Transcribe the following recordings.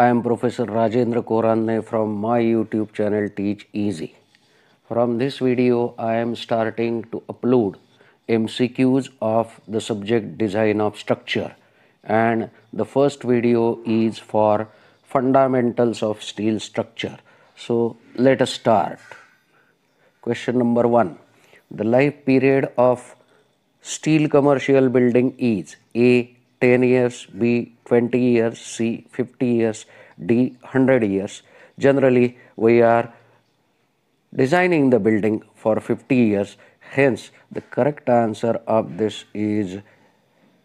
I am Professor Rajendra Koranne from my YouTube channel Teach Easy. From this video, I am starting to upload MCQs of the subject design of structure and the first video is for fundamentals of steel structure. So let us start. Question number 1. The life period of steel commercial building is A 10 years, B 20 years, C 50 years, D 100 years. Generally, we are designing the building for 50 years. Hence, the correct answer of this is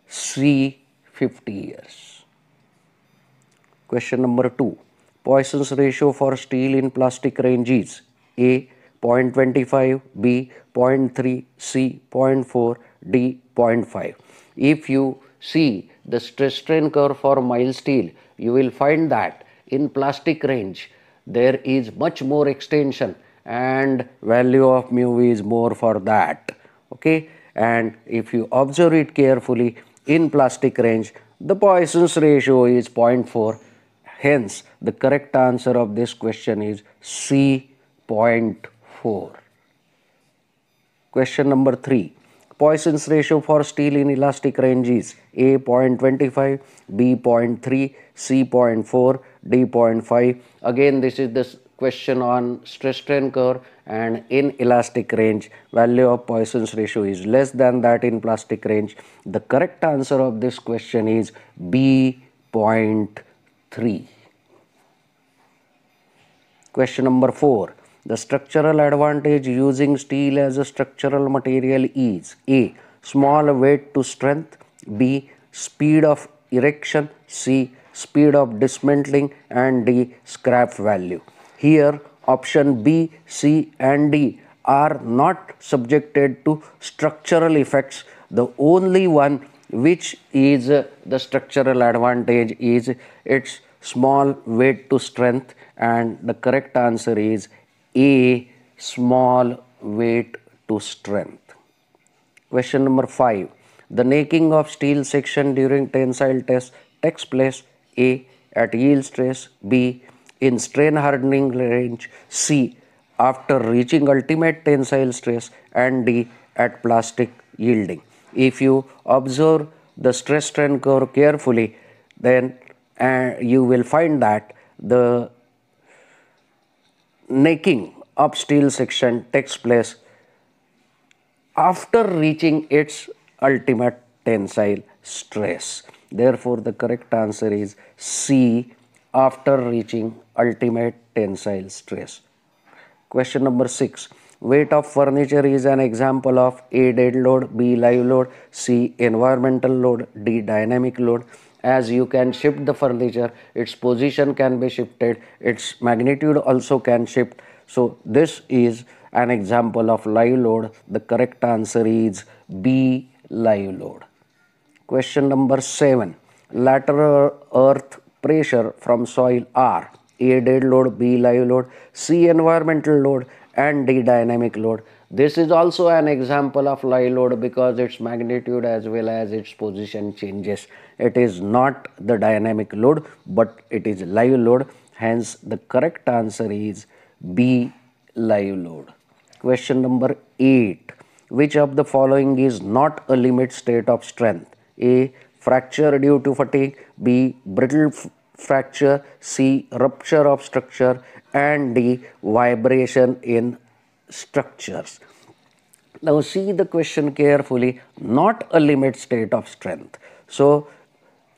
C 50 years. Question number 2. Poisson's ratio for steel in plastic range is A 0.25, B 0.3, C 0.4, D 0.5. If you see the stress strain curve for mild steel, you will find that in plastic range there is much more extension and value of mu is more for that. Okay, and if you observe it carefully in plastic range, the Poisson's ratio is 0.4. Hence, the correct answer of this question is C 0.4. Question number 3. Poisson's ratio for steel in elastic range is A 0.25, B 0.3, C 0.4, D 0.5. Again, this is the question on stress strain curve and in elastic range value of Poisson's ratio is less than that in plastic range. The correct answer of this question is B 0.3. Question number 4. The structural advantage using steel as a structural material is A. Small weight to strength B. Speed of erection C. Speed of dismantling and D. Scrap value. Here option B, C and D are not subjected to structural effects. The only one which is uh, the structural advantage is its small weight to strength and the correct answer is a small weight to strength. Question number 5. The necking of steel section during tensile test takes place A. At yield stress B. In strain hardening range C. After reaching ultimate tensile stress and D. At plastic yielding. If you observe the stress strain curve carefully then uh, you will find that the necking of steel section takes place after reaching its ultimate tensile stress. Therefore, the correct answer is C after reaching ultimate tensile stress. Question number 6. Weight of furniture is an example of A. Dead load, B. Live load, C. Environmental load, D. Dynamic load as you can shift the furniture its position can be shifted its magnitude also can shift. So this is an example of live load. The correct answer is b live load. Question number 7 lateral earth pressure from soil r. A dead load. B live load. C environmental load and the dynamic load this is also an example of live load because its magnitude as well as its position changes. It is not the dynamic load but it is live load. Hence the correct answer is B live load. Question number 8. Which of the following is not a limit state of strength? A. Fracture due to fatigue. B. Brittle fracture. C. Rupture of structure. And D. Vibration in structures. Now see the question carefully, not a limit state of strength. So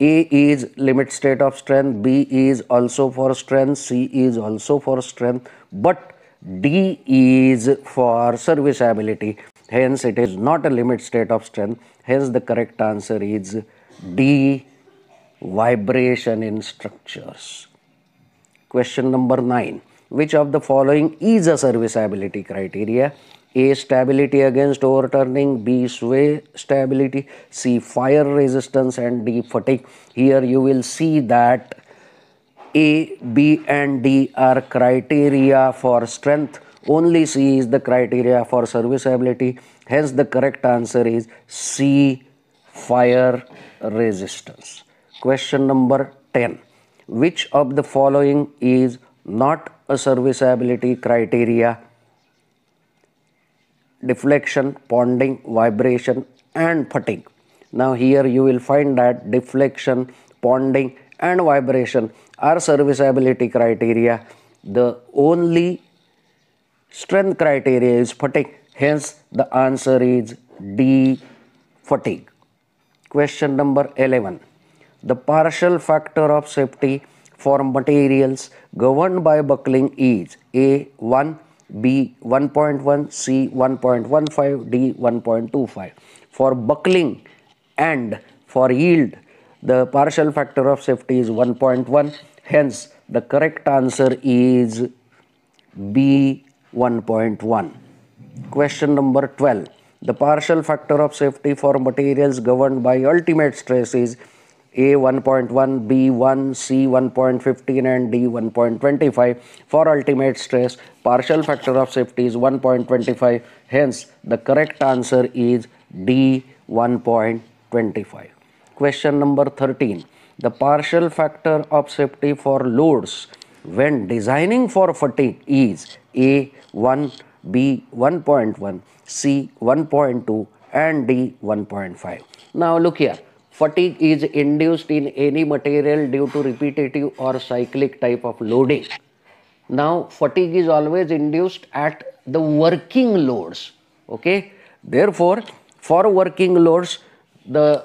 A is limit state of strength, B is also for strength, C is also for strength, but D is for serviceability. Hence it is not a limit state of strength. Hence the correct answer is D vibration in structures. Question number 9 which of the following is a serviceability criteria? A. Stability against overturning. B. Sway stability. C. Fire resistance and D. Fatigue. Here you will see that A, B and D are criteria for strength. Only C is the criteria for serviceability. Hence the correct answer is C. Fire resistance. Question number 10 which of the following is not a serviceability criteria? Deflection ponding vibration and fatigue. Now here you will find that deflection ponding and vibration are serviceability criteria. The only strength criteria is fatigue. Hence the answer is d fatigue. Question number 11 the partial factor of safety for materials governed by buckling is A 1, B 1.1, C 1.15, D 1.25. For buckling and for yield, the partial factor of safety is 1.1. Hence, the correct answer is B 1.1. Question number 12. The partial factor of safety for materials governed by ultimate stress is a 1.1, B 1, C 1.15 and D 1.25. For ultimate stress, partial factor of safety is 1.25. Hence, the correct answer is D 1.25. Question number 13. The partial factor of safety for loads when designing for fatigue is A 1, B 1.1, C 1.2 and D 1.5. Now look here Fatigue is induced in any material due to repetitive or cyclic type of loading. Now, fatigue is always induced at the working loads. Okay. Therefore, for working loads, the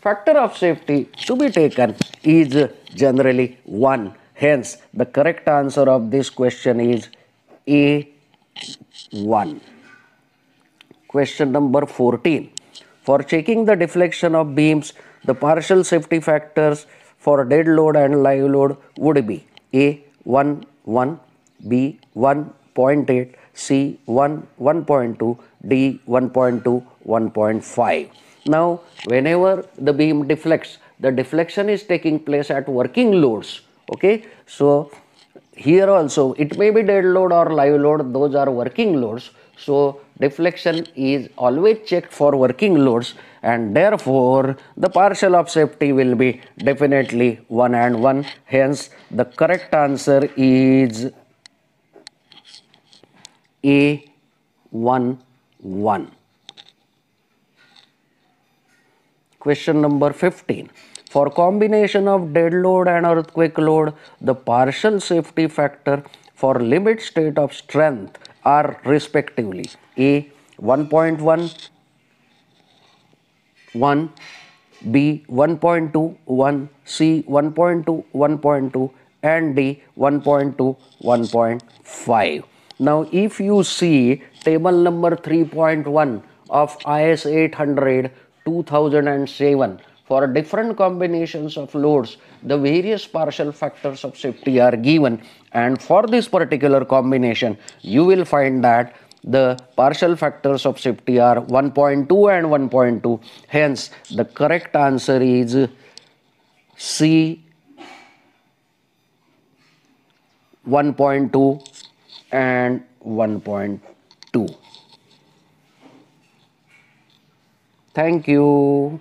factor of safety to be taken is generally 1. Hence, the correct answer of this question is A1. Question number 14. For checking the deflection of beams, the partial safety factors for dead load and live load would be A 1 1, B 1.8, C 1 1.2, D 1.2 1.5. Now, whenever the beam deflects, the deflection is taking place at working loads. Okay, so here also it may be dead load or live load, those are working loads. So, deflection is always checked for working loads and therefore the partial of safety will be definitely 1 and 1. Hence, the correct answer is A 1 1. Question number 15. For combination of dead load and earthquake load, the partial safety factor for limit state of strength are respectively. A 1.1, 1, B 1.2, 1, C 1.2, 1.2 and D 1.2, 1.5. Now if you see table number 3.1 of IS 800 2007 for different combinations of loads, the various partial factors of safety are given and for this particular combination, you will find that the partial factors of safety are 1.2 and 1.2. Hence, the correct answer is C 1.2 and 1.2. Thank you.